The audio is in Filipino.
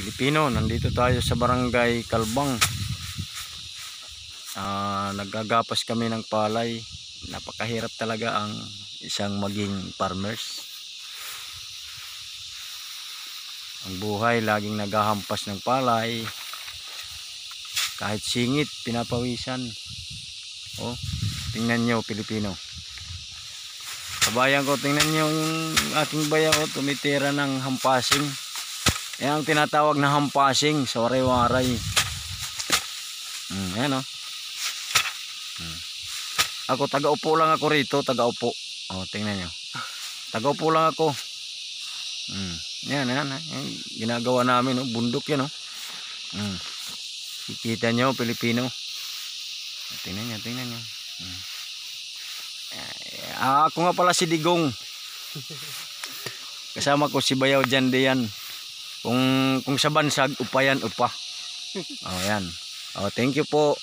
Pilipino. Nandito tayo sa barangay Kalbang. Ah, naggagapas kami ng palay. Napakahirap talaga ang isang maging farmers. Ang buhay laging naghahampas ng palay. Kahit singit, pinapawisan. Oh, tingnan nyo Pilipino. Kabayan ko, tingnan nyo yung aking bayan ko, tumitira ng hampasing. Yan ang tinatawag na hampasing sa waray-waray. Hmm, yan o. Hmm. Ako, taga-upo lang ako rito, taga-upo. O, tingnan nyo. Taga-upo lang ako. Hmm. Yan, yan, yan. Ginagawa namin, oh. bundok yan. Oh. Hmm. Kikita nyo, Pilipino. Tingnan nyo, tingnan nyo. Hmm. Ah, ako nga pala si Digong. Kasama ko si Bayaw dyan diyan. Kung kung sa bansag upayan upa. Oh, yan. Oh, thank you po.